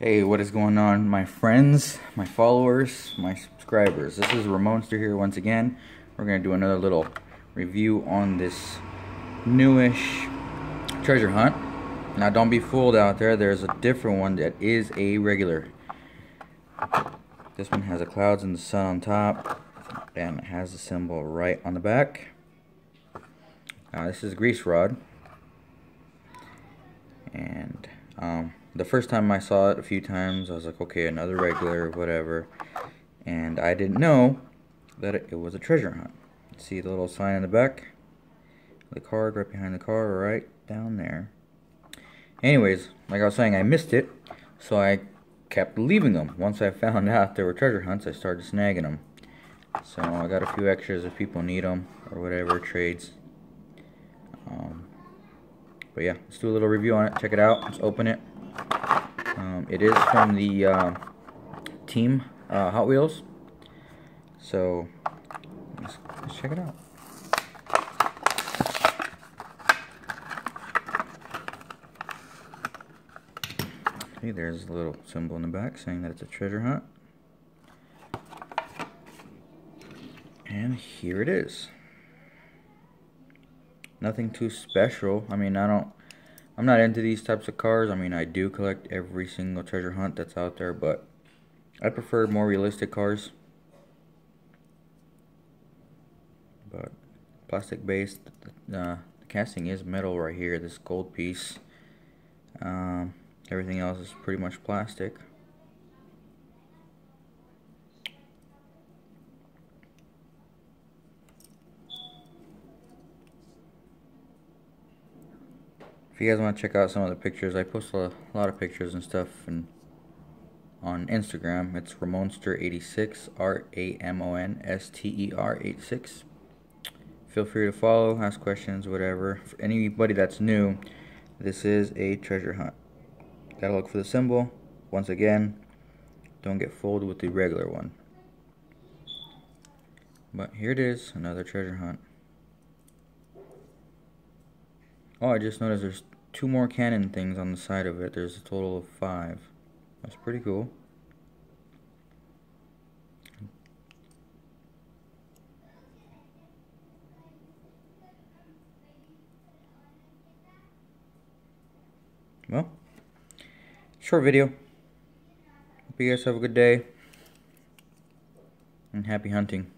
Hey, what is going on, my friends, my followers, my subscribers? This is Ramonster here once again. We're going to do another little review on this newish treasure hunt. Now, don't be fooled out there. There's a different one that is a regular. This one has the clouds and the sun on top, and it has the symbol right on the back. Uh, this is grease rod, and um, the first time I saw it a few times, I was like, okay, another regular, whatever. And I didn't know that it, was a treasure hunt. See the little sign in the back? The card right behind the car, right down there. Anyways, like I was saying, I missed it, so I kept leaving them. Once I found out there were treasure hunts, I started snagging them. So I got a few extras if people need them or whatever, trades. Um, but yeah, let's do a little review on it. Check it out. Let's open it. It is from the uh, team uh, Hot Wheels. So let's, let's check it out. Okay, there's a little symbol in the back saying that it's a treasure hunt. And here it is. Nothing too special. I mean, I don't I'm not into these types of cars. I mean, I do collect every single treasure hunt that's out there, but I prefer more realistic cars. But plastic based, uh, the casting is metal right here, this gold piece. Um, everything else is pretty much plastic. If you guys want to check out some of the pictures, I post a lot of pictures and stuff and on Instagram. It's Ramonster86, R-A-M-O-N-S-T-E-R 86. Feel free to follow, ask questions, whatever. For anybody that's new, this is a treasure hunt. Gotta look for the symbol. Once again, don't get fooled with the regular one. But here it is, another treasure hunt. Oh, I just noticed there's two more cannon things on the side of it. There's a total of five. That's pretty cool. Well, short video. Hope you guys have a good day. And happy hunting.